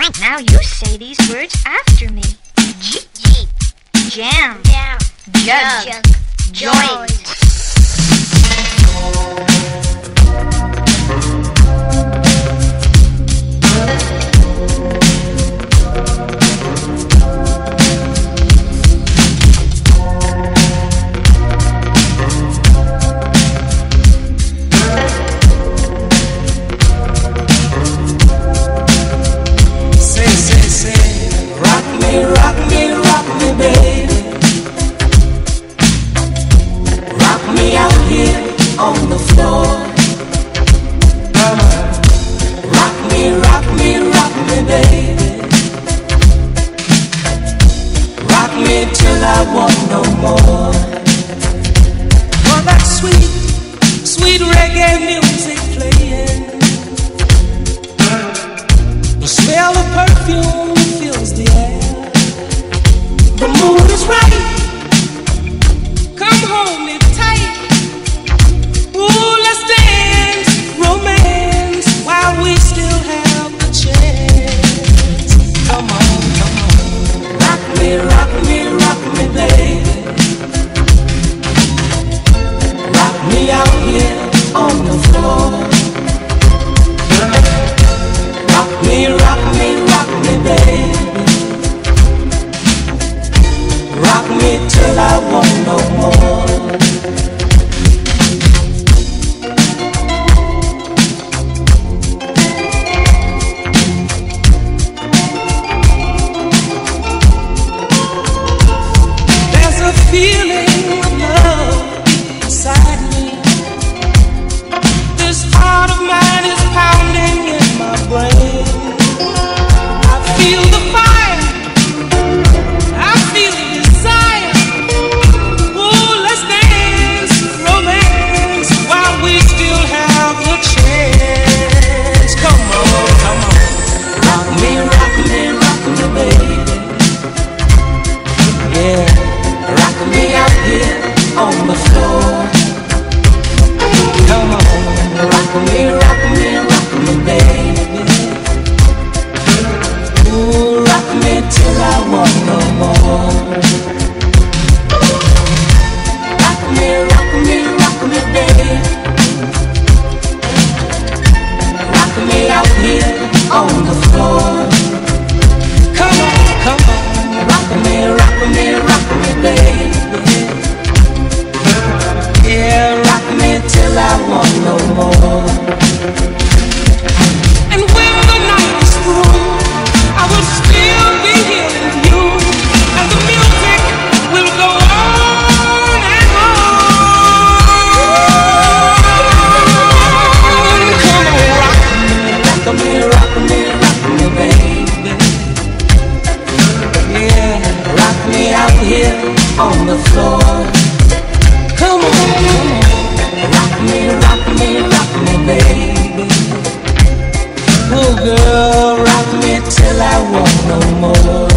Now you say these words after me. Jeep. Jam. Jam. Jug. Jug. I'm a. on the floor. girl, rock me till I want no more.